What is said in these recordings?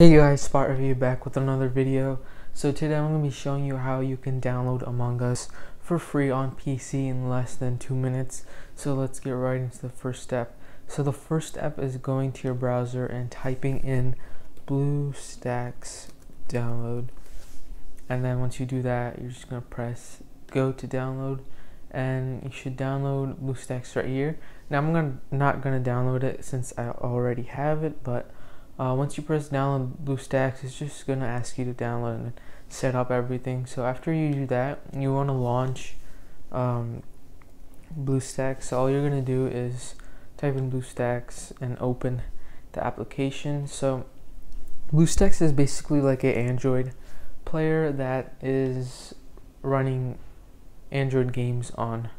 Hey guys, Spot Review back with another video. So today I'm going to be showing you how you can download Among Us for free on PC in less than 2 minutes. So let's get right into the first step. So the first step is going to your browser and typing in BlueStacks download. And then once you do that, you're just going to press go to download and you should download BlueStacks right here. Now I'm gonna, not going to download it since I already have it, but uh, once you press download BlueStacks, it's just gonna ask you to download and set up everything. So after you do that, you want to launch um, BlueStacks. So all you're gonna do is type in BlueStacks and open the application. So BlueStacks is basically like an Android player that is running Android games on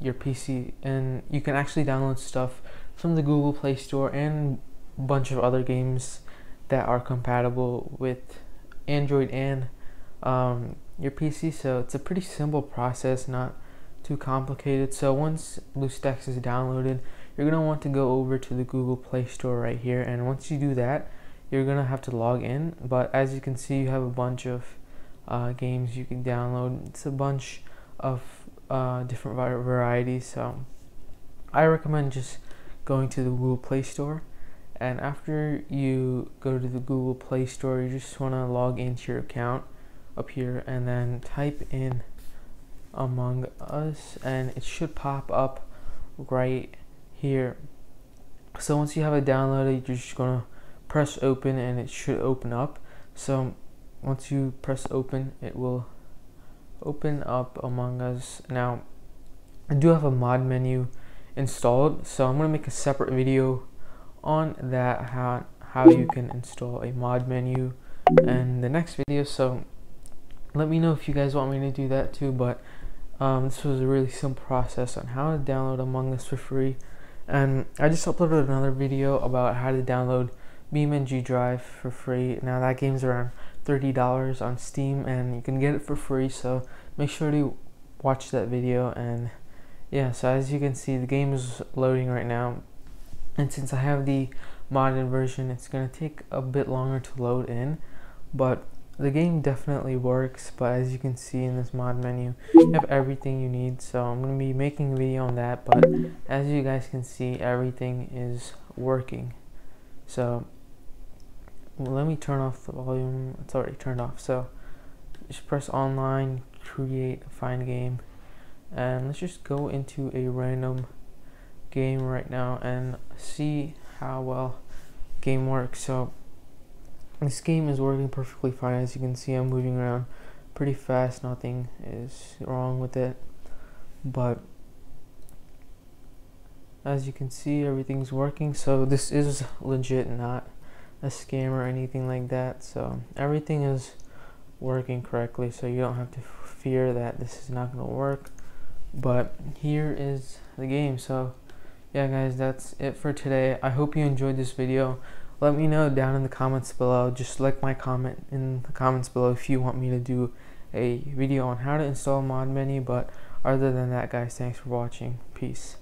your PC, and you can actually download stuff from the Google Play Store and bunch of other games that are compatible with Android and um, your PC. So it's a pretty simple process, not too complicated. So once BlueStacks is downloaded, you're gonna want to go over to the Google Play Store right here, and once you do that, you're gonna have to log in. But as you can see, you have a bunch of uh, games you can download. It's a bunch of uh, different varieties. So I recommend just going to the Google Play Store and after you go to the Google Play Store you just want to log into your account up here and then type in Among Us and it should pop up right here. So once you have it downloaded you're just gonna press open and it should open up. So once you press open it will open up Among Us. Now I do have a mod menu installed so I'm gonna make a separate video on that how how you can install a mod menu in the next video. So let me know if you guys want me to do that too but um, this was a really simple process on how to download Among Us for free. And I just uploaded another video about how to download BeamNG Drive for free. Now that game's around $30 on Steam and you can get it for free so make sure to watch that video. And yeah so as you can see the game is loading right now and since I have the modded version it's gonna take a bit longer to load in but the game definitely works. But as you can see in this mod menu you have everything you need. So I'm gonna be making a video on that. But as you guys can see everything is working. So let me turn off the volume. It's already turned off. So just press online create find game. And let's just go into a random game right now and see how well game works. So this game is working perfectly fine. As you can see I'm moving around pretty fast. Nothing is wrong with it. But as you can see everything's working. So this is legit not a scam or anything like that. So everything is working correctly. So you don't have to fear that this is not going to work. But here is the game. So yeah guys that's it for today. I hope you enjoyed this video. Let me know down in the comments below. Just like my comment in the comments below if you want me to do a video on how to install mod menu but other than that guys thanks for watching. Peace